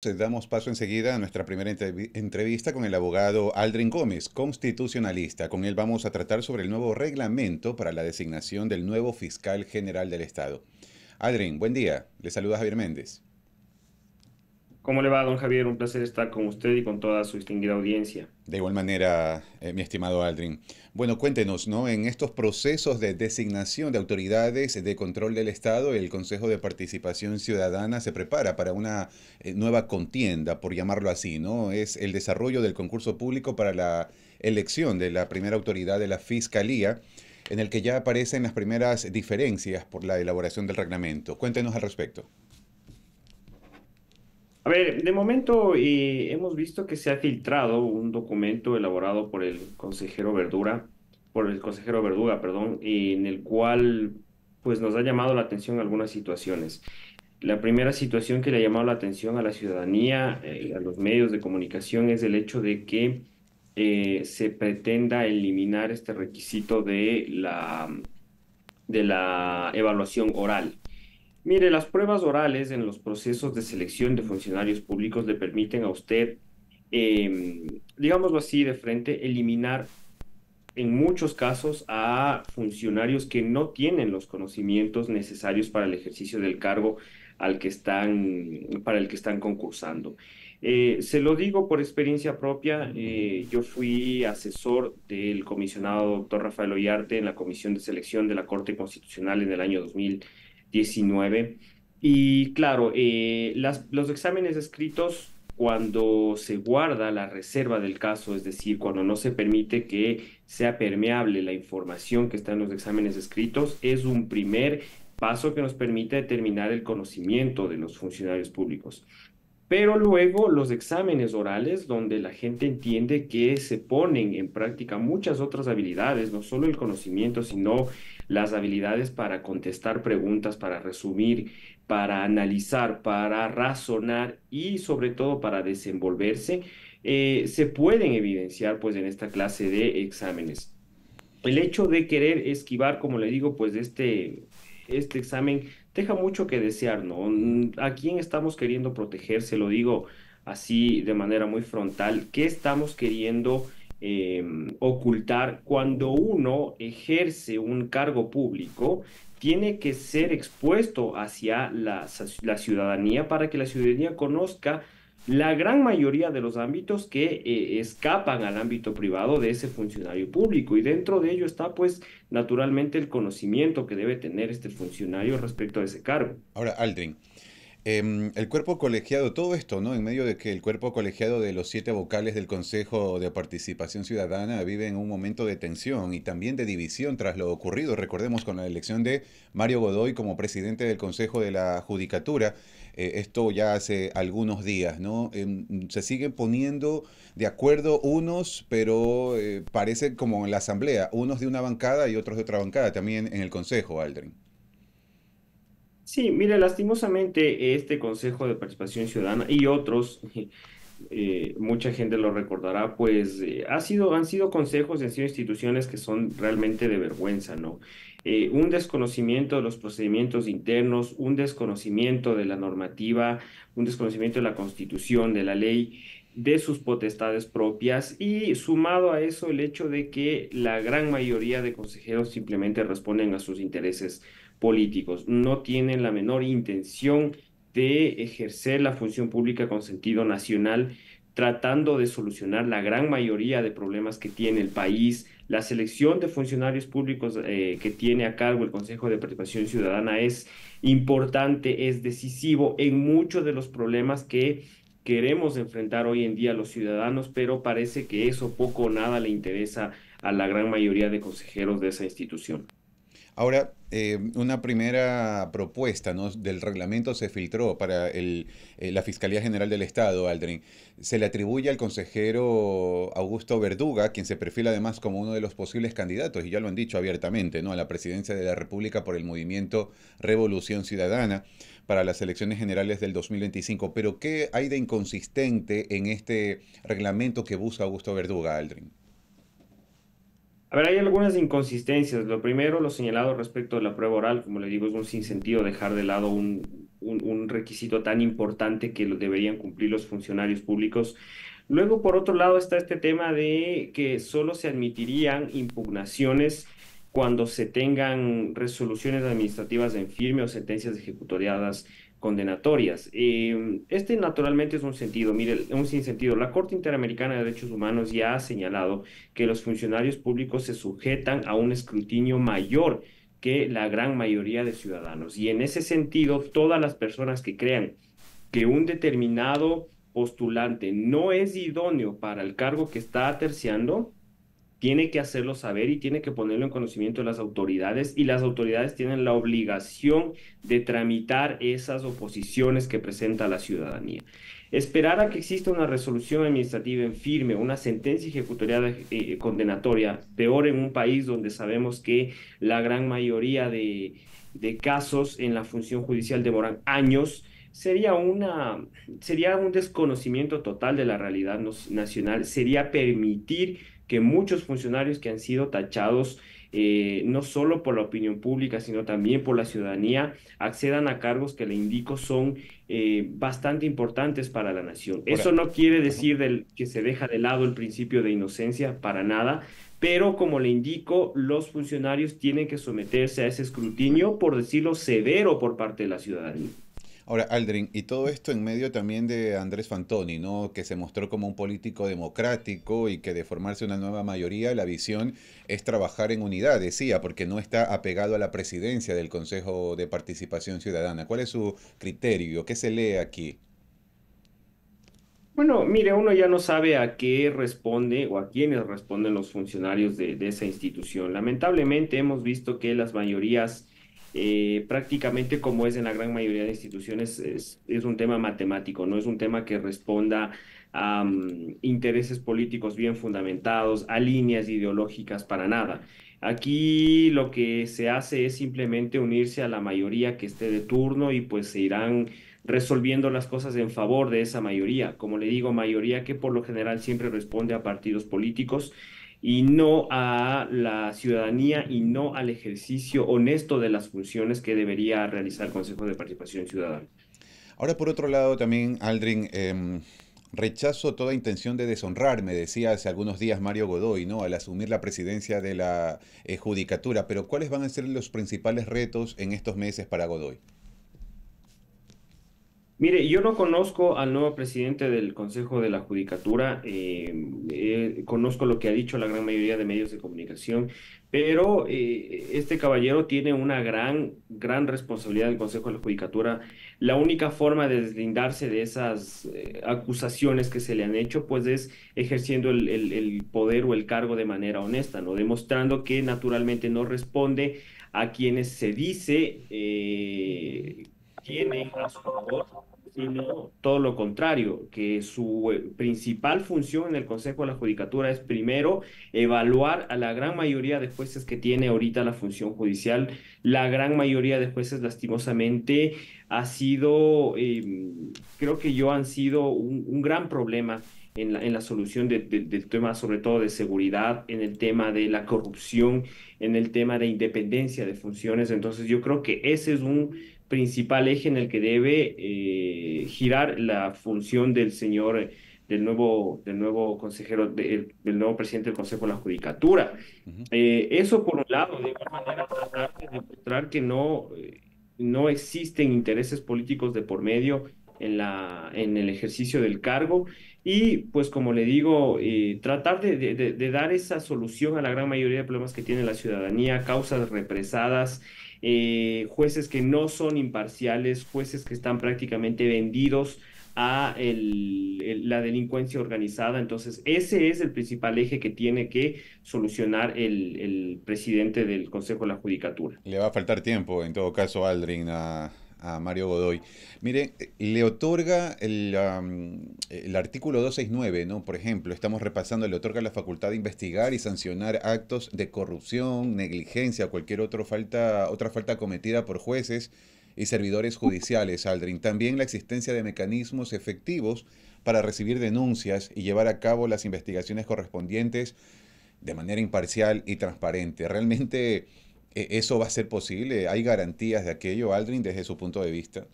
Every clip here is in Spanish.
Damos paso enseguida a nuestra primera entrevista con el abogado Aldrin Gómez, constitucionalista. Con él vamos a tratar sobre el nuevo reglamento para la designación del nuevo fiscal general del Estado. Aldrin, buen día. Le saluda Javier Méndez. ¿Cómo le va, don Javier? Un placer estar con usted y con toda su distinguida audiencia. De igual manera, eh, mi estimado Aldrin. Bueno, cuéntenos, ¿no? En estos procesos de designación de autoridades de control del Estado, el Consejo de Participación Ciudadana se prepara para una eh, nueva contienda, por llamarlo así, ¿no? Es el desarrollo del concurso público para la elección de la primera autoridad de la Fiscalía, en el que ya aparecen las primeras diferencias por la elaboración del reglamento. Cuéntenos al respecto. A ver, de momento eh, hemos visto que se ha filtrado un documento elaborado por el consejero Verdura, por el consejero Verduga, perdón, en el cual pues nos ha llamado la atención algunas situaciones. La primera situación que le ha llamado la atención a la ciudadanía, eh, a los medios de comunicación, es el hecho de que eh, se pretenda eliminar este requisito de la, de la evaluación oral. Mire, las pruebas orales en los procesos de selección de funcionarios públicos le permiten a usted, em, digámoslo así de frente, eliminar en muchos casos a funcionarios que no tienen los conocimientos necesarios para el ejercicio del cargo al que están, para el que están concursando. Eh, se lo digo por experiencia propia, eh, yo fui asesor del comisionado doctor Rafael Ollarte en la Comisión de Selección de la Corte Constitucional en el año 2000. 19. Y claro, eh, los exámenes escritos, cuando se guarda la reserva del caso, es decir, cuando no se permite que sea permeable la información que está en los exámenes escritos, es un primer paso que nos permite determinar el conocimiento de los funcionarios públicos. Pero luego los exámenes orales, donde la gente entiende que se ponen en práctica muchas otras habilidades, no solo el conocimiento, sino las habilidades para contestar preguntas, para resumir, para analizar, para razonar y sobre todo para desenvolverse, eh, se pueden evidenciar pues en esta clase de exámenes. El hecho de querer esquivar, como le digo, pues este, este examen deja mucho que desear, ¿no? ¿A quién estamos queriendo proteger? Se lo digo así de manera muy frontal. ¿Qué estamos queriendo Em, ocultar. Cuando uno ejerce un cargo público, tiene que ser expuesto hacia la, ciudadanía para que la ciudadanía conozca la gran mayoría de los ámbitos que eh, escapan al ámbito privado de ese funcionario público y dentro de ello está pues naturalmente el conocimiento que debe tener este funcionario respecto a ese cargo. Ahora, Aldrin, Em, el cuerpo colegiado, todo esto, ¿no? En medio de que el cuerpo colegiado de los siete vocales del Consejo de Participación Ciudadana vive en un momento de tensión y también de división tras lo ocurrido, recordemos, con la elección de Mario Godoy como presidente del Consejo de la Judicatura. Eh, esto ya hace algunos días, ¿no? Em, se siguen poniendo de acuerdo unos, pero eh, parece como en la Asamblea, unos de una bancada y otros de otra bancada, también en el Consejo, Aldrin. Sí, mire, lastimosamente este Consejo de Participación Ciudadana y otros, eh, mucha gente lo recordará, pues eh, ha sido, han sido consejos y han sido instituciones que son realmente de vergüenza, ¿no? Eh, un desconocimiento de los procedimientos internos, un desconocimiento de la normativa, un desconocimiento de la constitución, de la ley, de sus potestades propias y sumado a eso el hecho de que la gran mayoría de consejeros simplemente responden a sus intereses políticos, no tienen la menor intención de ejercer la función pública con sentido nacional, tratando de solucionar la gran mayoría de problemas que tiene el país. La selección de funcionarios públicos eh, que tiene a cargo el Consejo de Participación Ciudadana es importante, es decisivo en muchos de los problemas que queremos enfrentar hoy en día los ciudadanos, pero parece que eso poco o nada le interesa a la gran mayoría de consejeros de esa institución. Ahora, eh, una primera propuesta del reglamento se filtró para eh, la Fiscalía General del Estado, Aldrin. Se le atribuye al consejero Augusto Verduga, quien se perfila además como uno de los posibles candidatos, y ya lo han dicho abiertamente, ¿no? a la presidencia de la República por el movimiento Revolución Ciudadana para las elecciones generales del 2025. Pero, ¿qué hay de inconsistente en este reglamento que busca Augusto Verduga, Aldrin? A ver, hay algunas inconsistencias. Lo primero, lo señalado respecto de la prueba oral, como le digo, es un sinsentido dejar de lado un un, requisito tan importante que lo deberían cumplir los funcionarios públicos. Luego, por otro lado, está este tema de que solo se admitirían impugnaciones cuando se tengan resoluciones administrativas en firme o sentencias ejecutoriadas condenatorias. Eh, este naturalmente es un sentido, mire, un sinsentido. La Corte Interamericana de Derechos Humanos ya ha señalado que los funcionarios públicos se sujetan a un escrutinio mayor que la gran mayoría de ciudadanos. Y en ese sentido, todas las personas que crean que un determinado postulante no es idóneo para el cargo que está terciando, tiene que hacerlo saber y tiene que ponerlo en conocimiento de las autoridades y las autoridades tienen la obligación de tramitar esas oposiciones que presenta la ciudadanía. Esperar a que exista una resolución administrativa en firme, una sentencia ejecutoriada eh, condenatoria, peor en un país donde sabemos que la gran mayoría de, de casos en la función judicial demoran años, sería, una, sería un desconocimiento total de la realidad nacional, sería permitir que muchos funcionarios que han sido tachados eh, no solo por la opinión pública, sino también por la ciudadanía, accedan a cargos que le indico son eh, bastante importantes para la nación. Eso no quiere decir del, que se deja de lado el principio de inocencia, para nada, pero como le indico, los funcionarios tienen que someterse a ese escrutinio, por decirlo severo, por parte de la ciudadanía. Ahora, Aldrin, y todo esto en medio también de Andrés Fantoni, ¿no? que se mostró como un político democrático y que de formarse una nueva mayoría, la visión es trabajar en unidad, decía, porque no está apegado a la presidencia del Consejo de Participación Ciudadana. ¿Cuál es su criterio? ¿Qué se lee aquí? Bueno, mire, uno ya no sabe a qué responde o a quiénes responden los funcionarios de, de esa institución. Lamentablemente hemos visto que las mayorías eh, prácticamente como es en la gran mayoría de instituciones, es, un tema matemático, no es un tema que responda a mm, intereses políticos bien fundamentados, a líneas ideológicas para nada. Aquí lo que se hace es simplemente unirse a la mayoría que esté de turno y pues se irán resolviendo las cosas en favor de esa mayoría. Como le digo, mayoría que por lo general siempre responde a partidos políticos y no a la ciudadanía y no al ejercicio honesto de las funciones que debería realizar el Consejo de Participación Ciudadana. Ahora, por otro lado, también, Aldrin, em, rechazo toda intención de deshonrar, me decía hace algunos días Mario Godoy, ¿no? Al asumir la presidencia de la eh, Judicatura. Pero, ¿cuáles van a ser los principales retos en estos meses para Godoy? Mire, yo no conozco al nuevo presidente del Consejo de la Judicatura, eh, eh, conozco lo que ha dicho la gran mayoría de medios de comunicación, pero eh, este caballero tiene una gran, gran responsabilidad del Consejo de la Judicatura. La única forma de deslindarse de esas acusaciones que se le han hecho, pues es ejerciendo el, el, poder o el cargo de manera honesta, ¿no? Demostrando que naturalmente no responde a quienes se dice tienen a su favor sino todo lo contrario, que su eh, principal función en el Consejo de la Judicatura es primero evaluar a la gran mayoría de jueces que tiene ahorita la función judicial. La gran mayoría de jueces lastimosamente ha sido, em, creo que yo han sido un, gran problema en la, en la solución del tema sobre todo de seguridad, en el tema de la corrupción, en el tema de independencia de funciones. Entonces yo creo que ese es un principal eje en el que debe eh, girar la función del señor, del nuevo, del nuevo consejero, del nuevo presidente del Consejo de la Judicatura. Eh, eso por un lado, de alguna manera tratar de demostrar que no, eh, no existen intereses políticos de por medio en, la, en el ejercicio del cargo y pues como le digo, tratar de, de, de, dar esa solución a la gran mayoría de problemas que tiene la ciudadanía, causas represadas, eh, jueces que no son imparciales, jueces que están prácticamente vendidos a la delincuencia organizada. Entonces, ese es el principal eje que tiene que solucionar el, presidente del Consejo de la Judicatura. Le va a faltar tiempo, en todo caso, Aldrin, a, a Mario Godoy. Mire, le otorga el, el, artículo 269, ¿no? Por ejemplo, estamos repasando, le otorga la facultad de investigar y sancionar actos de corrupción, negligencia, cualquier otra falta, otra falta cometida por jueces y servidores judiciales, Aldrin. También la existencia de mecanismos efectivos para recibir denuncias y llevar a cabo las investigaciones correspondientes de manera imparcial y transparente. Realmente ¿E-, ¿Eso va a ser posible? ¿Hay garantías de aquello, Aldrin, desde su punto de vista?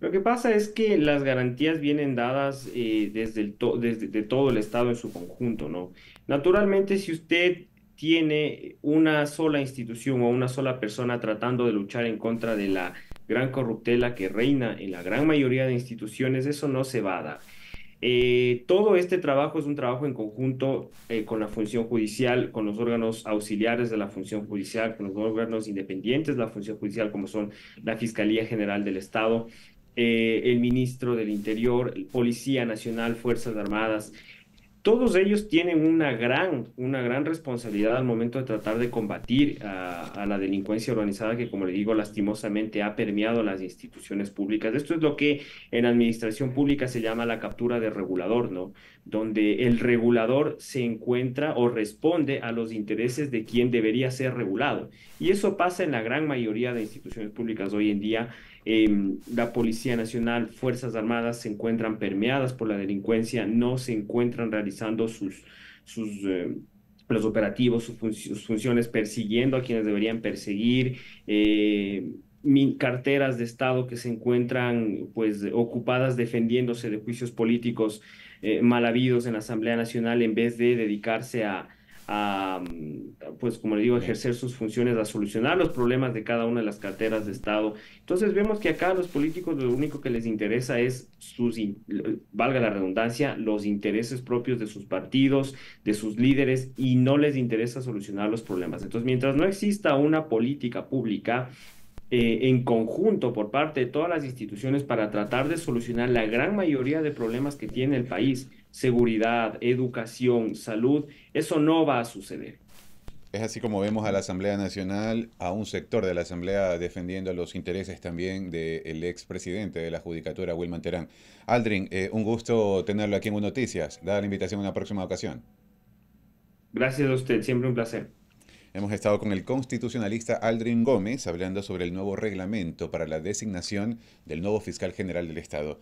Lo que pasa es que las garantías vienen dadas eh, desde, desde de todo el Estado en su conjunto, ¿no? Naturalmente, si usted tiene una sola institución o una sola persona tratando de luchar en contra de la gran corruptela que reina en la gran mayoría de instituciones, eso no se va a dar. Eh, todo este trabajo es un trabajo en conjunto eh, con la función judicial, con los órganos auxiliares de la función judicial, con los órganos independientes de la función judicial, como son la Fiscalía General del Estado, eh, el Ministro del Interior, Policía Nacional, Fuerzas Armadas, todos ellos tienen una gran, una gran responsabilidad al momento de tratar de combatir a, la delincuencia organizada que, como le digo, lastimosamente ha permeado las instituciones públicas. Esto es lo que en administración pública se llama la captura de regulador, ¿no? Donde el regulador se encuentra o responde a los intereses de quien debería ser regulado. Y eso pasa en la gran mayoría de instituciones públicas hoy en día Em, la Policía Nacional, Fuerzas Armadas se encuentran permeadas por la delincuencia, no se encuentran realizando sus, sus em, los operativos, sus, funciones persiguiendo a quienes deberían perseguir, eh, carteras de Estado que se encuentran pues ocupadas defendiéndose de juicios políticos eh, mal habidos en la Asamblea Nacional en vez de dedicarse a, a, pues como le digo, ejercer sus funciones, a solucionar los problemas de cada una de las carteras de Estado. Entonces vemos que acá a los políticos lo único que les interesa es sus, valga la redundancia, los intereses propios de sus partidos, de sus líderes, y no les interesa solucionar los problemas. Entonces, mientras no exista una política pública, eh, en conjunto por parte de todas las instituciones para tratar de solucionar la gran mayoría de problemas que tiene el país, seguridad, educación, salud, eso no va a suceder. Es así como vemos a la Asamblea Nacional, a un sector de la Asamblea defendiendo los intereses también del expresidente de la Judicatura, Wilman Terán. Aldrin, eh, un gusto tenerlo aquí en Noticias. Dada la invitación en una próxima ocasión. Gracias a usted, siempre un placer. Hemos estado con el constitucionalista Aldrin Gómez hablando sobre el nuevo reglamento para la designación del nuevo fiscal general del Estado.